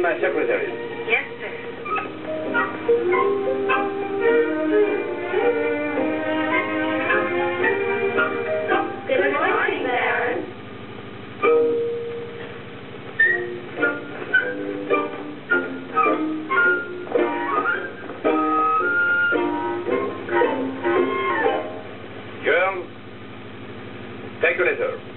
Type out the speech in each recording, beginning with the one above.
Send in my secretary. Yes, sir. Good morning, Baron. Girl, take a letter.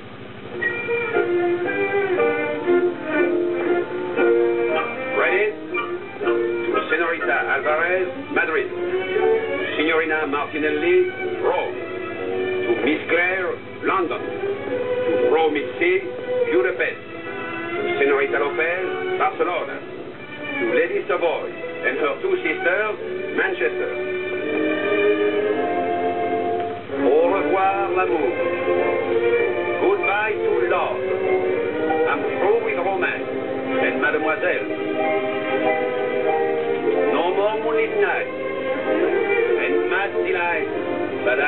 Martinelli, Rome. To Miss Claire, London. To Pro Missy, Budapest. To Senorita Lopez, Barcelona. To Lady Savoy and her two sisters, Manchester. Au revoir, l'amour.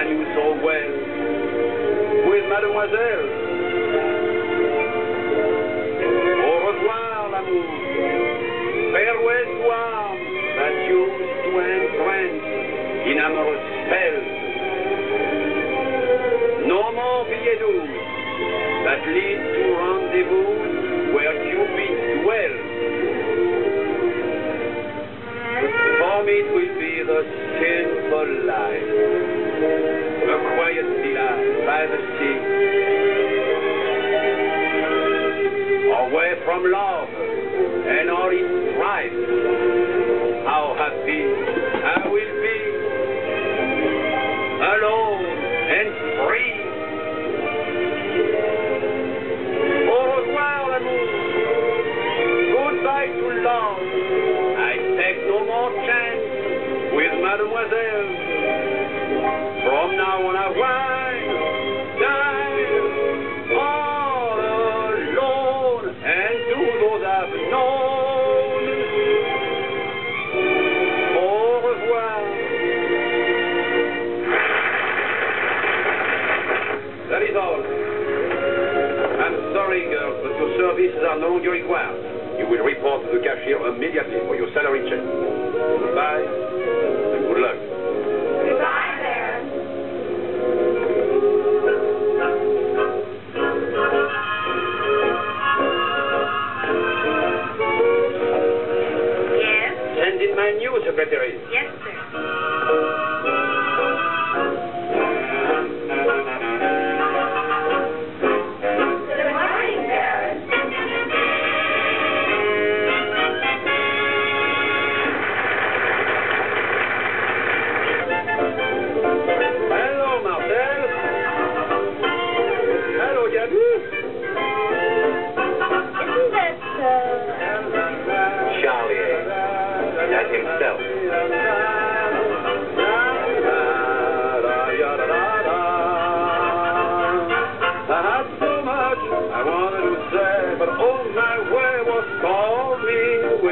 I knew so well with mademoiselle. Au revoir, l'amour. Farewell to arms that used to entrench in amorous spells. No more billets that lead to rendezvous where Cupid dwells. For me it will be the simple life, a quiet delight by the sea, away from love and all its strife. Services are no longer required. You will report to the cashier immediately for your salary check. Goodbye, and good luck. Goodbye, Baron. Yes? Send in my new secretary. Yes,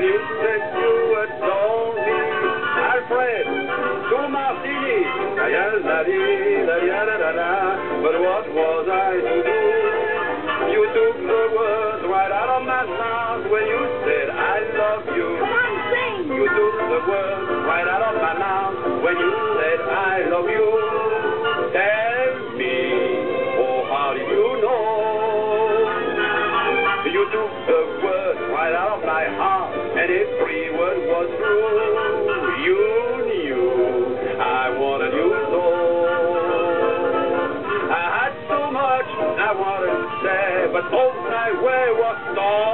when you said you adore me. Alfred, two martinis, but what was I to do? You took the words right out of my mouth when you said I love you. come on, sing. You took the words right out of my mouth when you said I love you. Tell me, oh, how did you know? You took the words right out of my heart, and every word was true. You knew I wanted you so. I had so much I wanted to say, but all my way was stormy